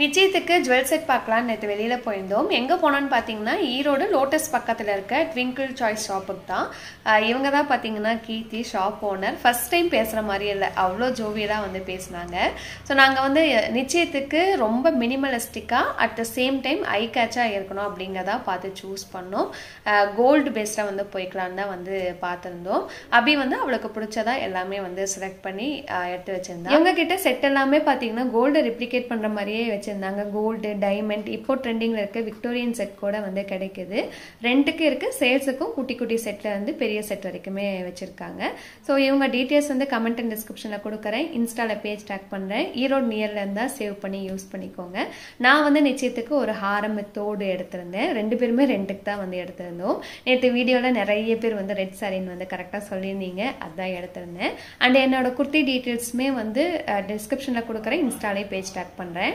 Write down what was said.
நிச்சயத்துக்கு jewel set பார்க்கலான்னு நேற்று வெளியில் போயிருந்தோம். எங்கே போனோன்னு பார்த்தீங்கன்னா ஈரோடு லோட்டஸ் பக்கத்தில் இருக்க ட்விங்கிள் சாய்ஸ் ஷாப்புக்கு தான். இவங்க தான் பார்த்தீங்கன்னா Keerthi shop owner first time பேசுகிற மாதிரி இல்லை. அவ்வளோ ஜோவியலாக வந்து பேசினாங்க. ஸோ நாங்கள் வந்து நிச்சயத்துக்கு ரொம்ப மினிமலிஸ்டிக்காக at the same time eye கேட்சாக இருக்கணும் அப்படிங்கிறதா பார்த்து சூஸ் பண்ணோம். கோல்டு பேஸ்டாக வந்து போய்க்கலான்னு தான் வந்து பார்த்துருந்தோம். அபி வந்து அவளுக்கு பிடிச்சதா எல்லாமே வந்து செலக்ட் பண்ணி எடுத்து வச்சிருந்தா. இவங்க கிட்ட செட் எல்லாமே பார்த்தீங்கன்னா கோல்டை ரிப்ளிகேட் பண்ணுற மாதிரியே வச்சு வச்சுருந்தாங்க. கோல்டு டைமண்ட் இப்போ ட்ரெண்டிங்கில் இருக்க விக்டோரியன் செட் கூட வந்து கிடைக்குது. ரெண்டுக்கு இருக்குது சேல்ஸுக்கும் குட்டி குட்டி செட்டில் வந்து பெரிய செட் வரைக்குமே வச்சுருக்காங்க. ஸோ இவங்க டீட்டெயில்ஸ் வந்து கமெண்ட் அண்ட் டிஸ்கிரிப்ஷனில் கொடுக்குறேன். இன்ஸ்டாவில் பேஜ் டேக் பண்ணுறேன் ஈரோடு நியரில் இருந்தால் சேவ் பண்ணி யூஸ் பண்ணிக்கோங்க. நான் வந்து நிச்சயத்துக்கு ஒரு ஹாரமத்தோடு எடுத்திருந்தேன். ரெண்டு பேருமே ரெண்டுக்கு தான் வந்து எடுத்திருந்தோம். நேற்று வீடியோவில் நிறைய பேர் வந்து ரெட் சாரின்னு வந்து கரெக்டாக சொல்லியிருந்தீங்க. அதான் எடுத்திருந்தேன். அண்ட் என்னோட குர்த்தி டீட்டெயில்ஸுமே வந்து டிஸ்கிரிப்ஷனில் கொடுக்குறேன். இன்ஸ்டாலே பேஜ் டேக் பண்ணுறேன்